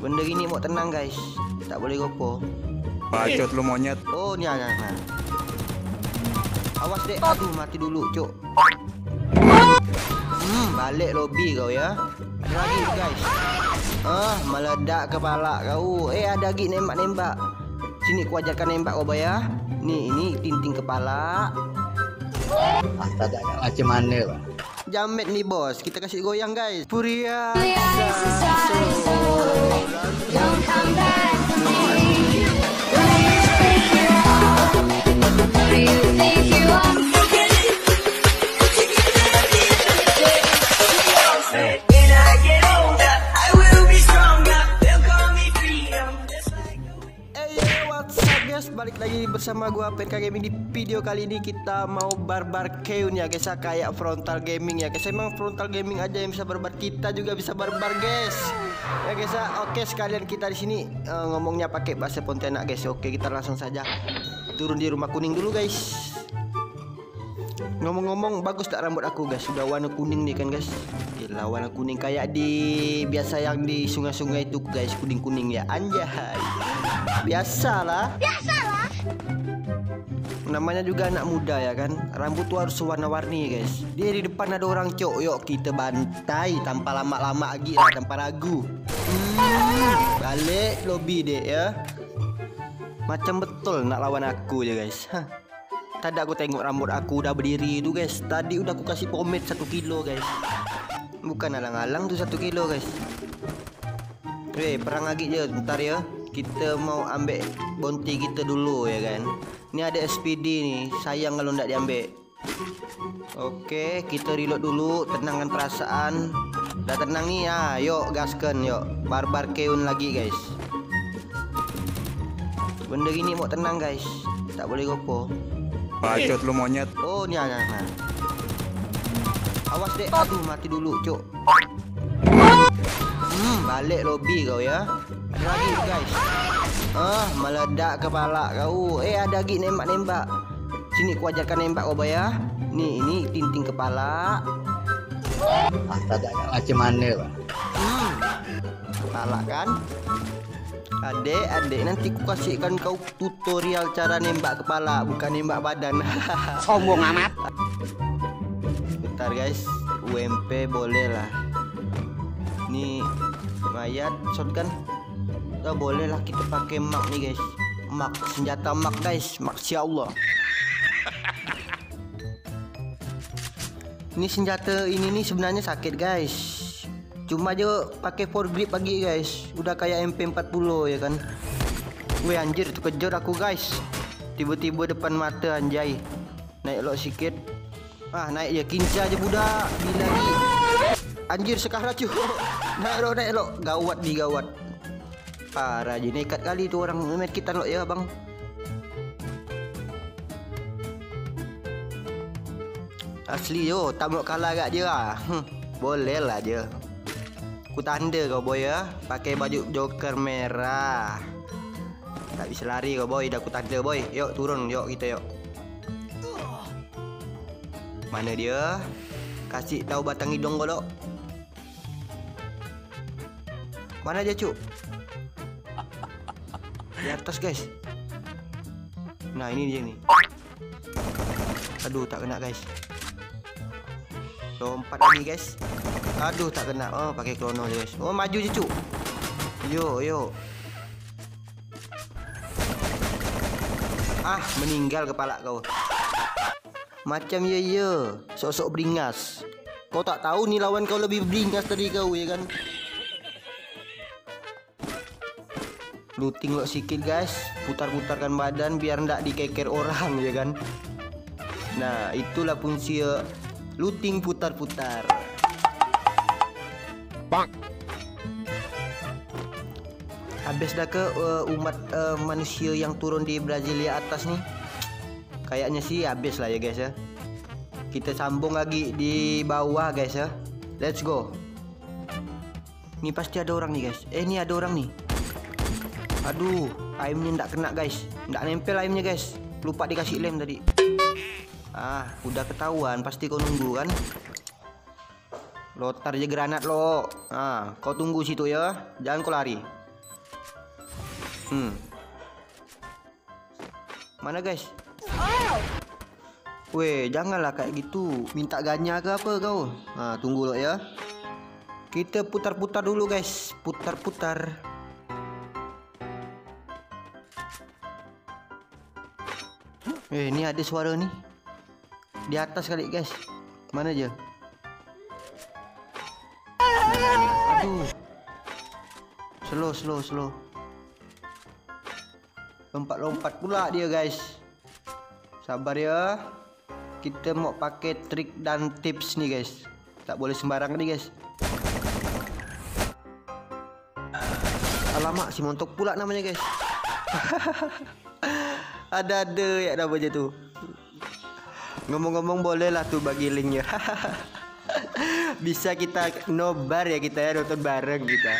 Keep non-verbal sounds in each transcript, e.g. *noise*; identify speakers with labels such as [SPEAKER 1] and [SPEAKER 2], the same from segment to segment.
[SPEAKER 1] Benda gini mau tenang guys. Tak boleh gopo.
[SPEAKER 2] Bacot lu monyet.
[SPEAKER 1] Oh, ni ada. Nah. Awas dek. Aduh, mati dulu, cuk. Hmm, balik lobby kau ya. Ada lagi guys. Ah, meledak kepala kau. Eh, ada lagi nembak-nembak. Sini ku ajarkan nembak kau ya. Nih, ini tinting kepala.
[SPEAKER 3] Tak ada macam mana lah.
[SPEAKER 1] Jamet nih bos, kita kasih goyang guys. Puria.
[SPEAKER 4] Don't
[SPEAKER 5] 用
[SPEAKER 1] 长板。What's up guys? Balik lagi bersama gua PNK Gaming di video kali ini kita mau barbar keun ya guys ya kayak frontal gaming ya guys. Emang frontal gaming aja yang bisa barbar kita juga bisa barbar guys. Ya guys ya. Oke, sekalian kita di sini eh, ngomongnya pakai bahasa Pontianak guys. Oke, kita langsung saja turun di rumah kuning dulu guys. Ngomong-ngomong bagus tak rambut aku guys? Sudah warna kuning nih kan guys? Gila warna kuning kayak di Biasa yang di sungai-sungai itu guys Kuning-kuning ya. Anjay. Biasalah. Biasalah. Namanya juga anak muda ya kan? Rambut tuh harus warna-warni guys. Dia di depan ada orang cok Yuk kita bantai. Tanpa lama-lama lagi lah Tanpa ragu. Hmm, Balik lobby deh ya. Macam betul nak lawan aku ya guys. Hah. Tadi aku tengok rambut aku udah berdiri itu guys. Tadi udah aku kasih pomade satu kilo guys. Bukan alang-alang tuh satu kilo guys. Weh perang lagi je bentar ya. Kita mau ambil bonti kita dulu ya kan? Ini ada SPD nih Sayang kalau ndak diambil. Oke kita reload dulu Tenangkan perasaan. Udah tenang nih ya Yuk gaskan yuk. Barbar keun lagi guys. Benda gini mau tenang guys. Tak boleh gopo
[SPEAKER 2] Bacot lu monyet.
[SPEAKER 1] Oh, ni ada. Nah. Awas dek. Aduh, mati dulu, cuk. Hmm, balik lobby kau ya. Ada lagi guys. Ah, meledak kepala kau. Eh, ada lagi nembak-nembak. Sini ku ajarkan nembak kau ya. Nih, ini tinting kepala.
[SPEAKER 3] Ah, tak ada macam mana lah.
[SPEAKER 1] Hmm. Kepala kan? Adek, adek nanti ku kasihkan kau tutorial cara nembak kepala, bukan nembak badan. *laughs*
[SPEAKER 3] Sombong amat.
[SPEAKER 1] Bentar guys, UMP boleh lah. Ini mayat shotgun. Kita boleh lah kita pakai mak nih guys. Mak senjata mak guys, masya Allah. *laughs* Ini senjata ini nih sebenarnya sakit guys. Cuma aja pakai for grip lagi guys. Udah kayak MP40 ya kan. Weh anjir kejar aku guys. Tiba-tiba depan mata anjay. Naik lo sikit. Ah naik ya kinca aja budak. Gila. Anjir sekarang cu. *laughs* Naik lo naik lo. Gawat di gawat. Parah je nekat kali tu orang med kita lo ya bang. Asli yo, tak mau kalah kat dia lah. Hmm, boleh lah je. Ku tanda kau boy ya, pakai baju joker merah. Tak bisa lari kau boy, dah ku tanda boy. Yuk turun, yuk kita yuk. Mana dia? Kasih tahu batang hidung kau dok. Mana dia cuk? Di atas guys. Nah ini dia nih. Aduh tak kena guys. Lompat lagi guys. Aduh tak kena. Oh pakai krono guys. Oh maju je cuk. Yo yo. Ah meninggal kepala kau. Macam ya ya. Sok-sok beringas. Kau tak tahu nih lawan kau lebih beringas dari kau ya kan? Looting lo sikit guys. Putar-putarkan badan biar ndak dikeker orang ya kan? Nah itulah fungsi looting putar-putar. Habis dah ke uh, umat uh, manusia yang turun di Brasilia atas nih? Kayaknya sih habis lah ya guys ya. Kita sambung lagi di bawah guys ya. Let's go. Ini pasti ada orang nih guys. Eh ini ada orang nih. Aduh, aimnya ndak kena guys. Ndak nempel aimnya guys. Lupa dikasih lem tadi. Ah, udah ketahuan pasti kau nunggu kan? Lotar aja granat lo. Ah, kau tunggu situ ya. Jangan kau lari. Hmm. Mana guys? Weh, janganlah kayak gitu. Minta ganya ke apa kau? Ha, tunggu lo ya. Kita putar-putar dulu guys. Putar-putar. Eh, ni ada suara ni. Di atas kali guys. Mana je? Aduh. Slow, slow, slow. Lompat-lompat pula dia guys. Sabar ya. Kita mau pakai trik dan tips nih guys. Tak boleh sembarang nih guys. Alamak, si montok pula namanya guys. *laughs* Ada-ada ya nama je tu. Ngomong-ngomong boleh lah tuh bagi linknya. *laughs* Bisa kita nobar ya kita ya nonton bareng kita.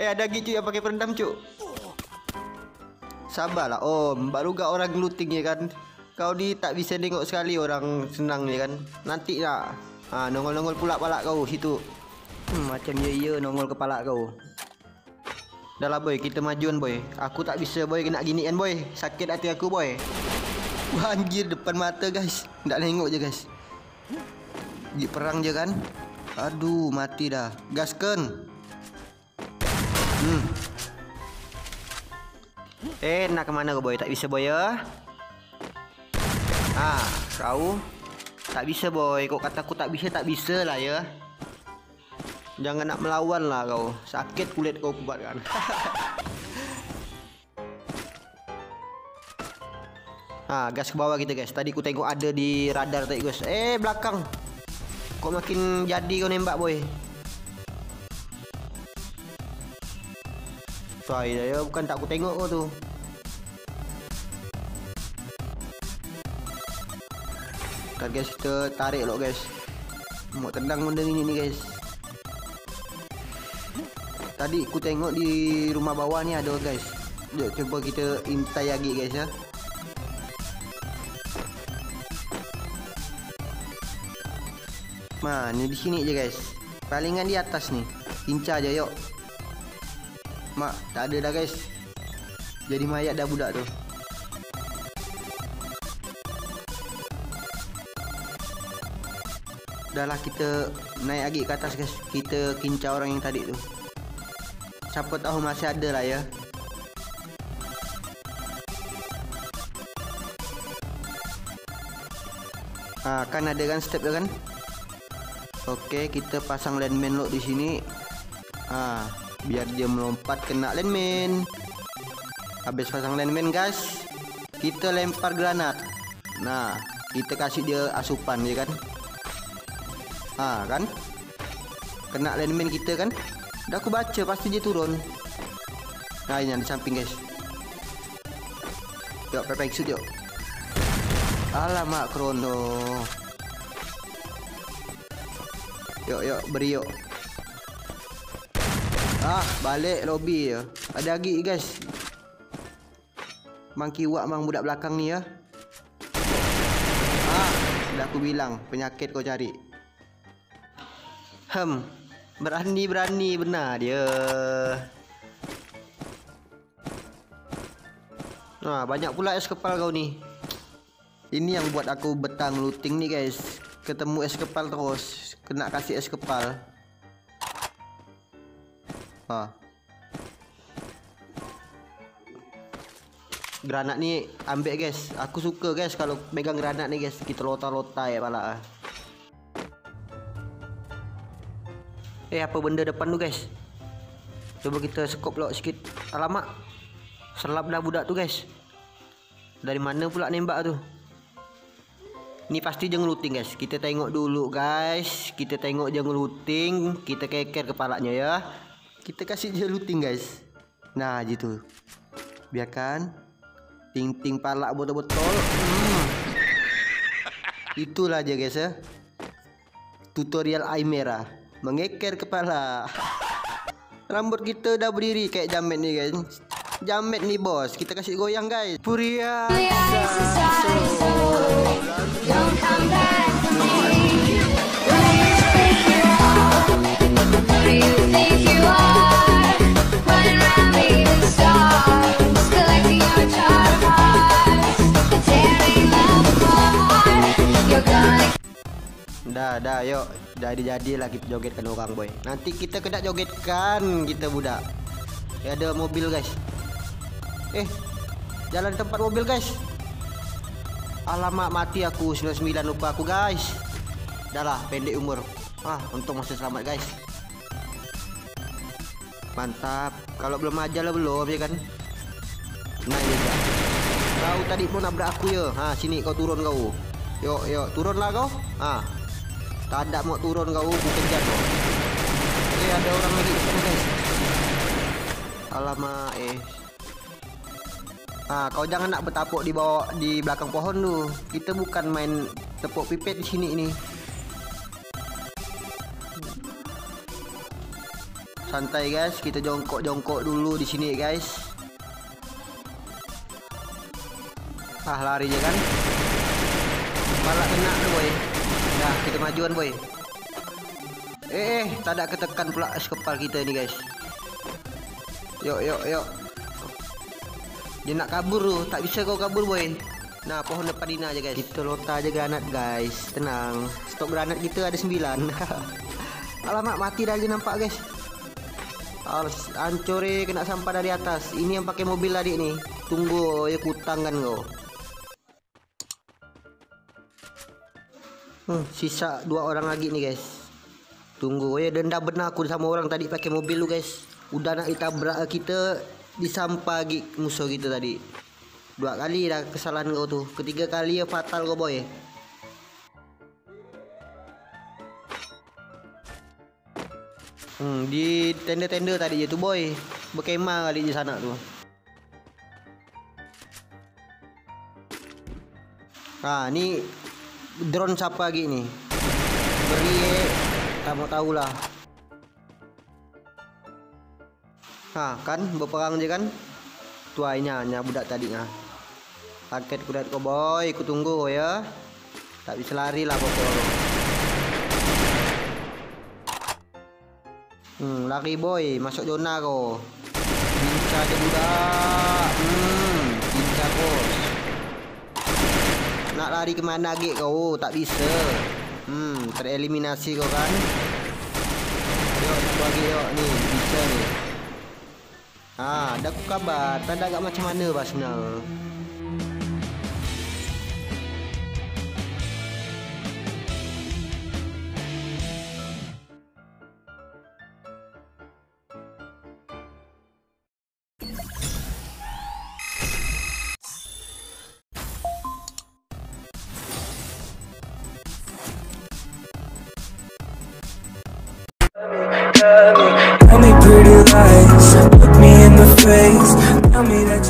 [SPEAKER 1] Eh ada gitu yang pakai peredam cuk. Sabarlah om, baru gak orang looting ya kan. Kau ni tak bisa tengok sekali orang senang ya kan. Nanti lah. Ha, nongol-nongol pula kepala kau situ. Hmm, macam ya ya nongol kepala kau. Dah lah boy, kita majuan boy. Aku tak bisa boy kena ginian boy. Sakit hati aku boy. Wah anjir depan mata guys. Tak tengok je guys. Pergi perang je kan. Aduh mati dah. Gaskan. Hmm. Eh nak ke mana kau boy? Tak bisa boy ya. Ah, kau tak bisa boy. Kau kata aku tak bisa tak bisa lah ya. Jangan nak melawan lah kau. Sakit kulit kau kubat kan. *laughs* gas ke bawah kita guys. Tadi ku tengok ada di radar tadi guys. Eh, belakang. Kok makin jadi kau nembak boy. Dah ya, bukan tak ku tengok kau tu. Ntar guys kita tarik lo guys. Mau tendang benda ini nih guys. Tadi ku tengok di rumah bawah ni ada guys. Jom cuba kita intai lagi guys ya. Ma, ni di sini je guys. Palingan di atas ni. Incar je yuk. Mak, tak ada dah guys. Jadi mayat dah budak tu. Dah lah kita naik lagi ke atas guys. Kita kincah orang yang tadi tu. Siapa tahu masih ada lah ya. Ah, kan ada kan step tu kan? Okey, kita pasang landman lock di sini. Ah, biar dia melompat kena landman. Habis pasang landman guys, kita lempar granat. Nah, kita kasih dia asupan ya kan? Ah, kan? Kena landman kita kan? Dah aku baca pasti dia turun. Nah, ini di samping guys. Yuk, pakai exit yuk. Alamak krono. Yuk, yuk, beri yuk. Ah, balik lobby ya. Ada lagi guys. Mang kiwak mang budak belakang ni ya. Ah, dah aku bilang penyakit kau cari. Hem, berani-berani benar dia. Nah, banyak pula es kepal kau ni. Ini yang buat aku betang looting ni guys. Ketemu es kepal terus, kena kasih es kepal. Ha. Granat ni ambil guys. Aku suka guys kalau pegang granat ni guys. Kita lota-lota ya pala. Eh apa benda depan tu guys? Coba kita skop lock sikit. Alamak. Selap dah budak tu guys. Dari mana pula nembak tu? Ni pasti je ngeluting guys. Kita tengok dulu guys. Kita tengok je ngeluting. Kita keker kepalanya ya. Kita kasih je looting guys. Nah gitu. Biarkan. Ting-ting palak betul-betul. Hmm. *laughs* Itulah aja guys ya. Tutorial merah. Mengeker kepala. *laughs* Rambut kita dah berdiri kayak jamet ni guys. Jamet ni bos. Kita kasih goyang guys. Puria.
[SPEAKER 4] Dah, dah,
[SPEAKER 1] yuk. Jadi-jadi lagi jogetkan orang, boy. Nanti kita kena jogetkan kita budak. Ya, ada mobil, guys. Eh, jalan tempat mobil, guys alamak mati aku. 99 lupa aku guys. Dah lah pendek umur. Ah untung masih selamat guys. Mantap. Kalau belum aja lah belum ya kan? Nah ini dia kau tadi mau nabrak aku ya. Ha sini kau turun kau. Yuk yuk. Turun lah kau. Ha. Tak ada mau turun kau. Aku kejar kau. Eh ada orang lagi guys. Alamak eh Ah, kau jangan nak bertapuk di bawah di belakang pohon tu. Kita bukan main tepuk pipet di sini ini. Santai guys, kita jongkok-jongkok dulu di sini guys. Ah, lari je kan. Balak kena tu boy. Dah, kita majuan boy. Eh, eh, tak ada ketekan pula es kita ni guys. Yuk, yuk, yuk. Dia nak kabur tu Tak bisa kau kabur boy. Nah pohon depan Dina aja guys. Kita lota aja granat guys. Tenang. Stok granat kita ada 9 *laughs* Alamak mati dah nampak guys. Harus hancur eh, kena sampah dari atas. Ini yang pakai mobil tadi nih Tunggu ya kutang kan kau. Hmm, Sisa dua orang lagi nih guys. Tunggu ya denda benar aku sama orang tadi pakai mobil lu guys. Udah nak ditabrak kita disampah lagi musuh kita tadi. Dua kali dah kesalahan kau tuh ketiga kali ya fatal kau boy. Hmm, di tenda-tenda tadi je tu boy. Berkemah kali di sana tu. Ha ni drone siapa lagi ni. Beri eh tak mau tahulah Ha kan? Berperang je kan? Tuainya nya budak tadi nya Target kudat kau boy. Aku tunggu ya. Tak bisa lari lah botol Hmm lari boy. Masuk zona kau. Bincang je budak. Hmm Bincang bos. Nak lari kemana lagi kau? Tak bisa. Hmm tereliminasi kau kan? Yuk satu lagi yuk ni. Bisa ni Ha, dah aku kabar. Tak ada agak macam mana bah sebenarnya.
[SPEAKER 6] Tell me pretty lies, me in the face. Tell me that you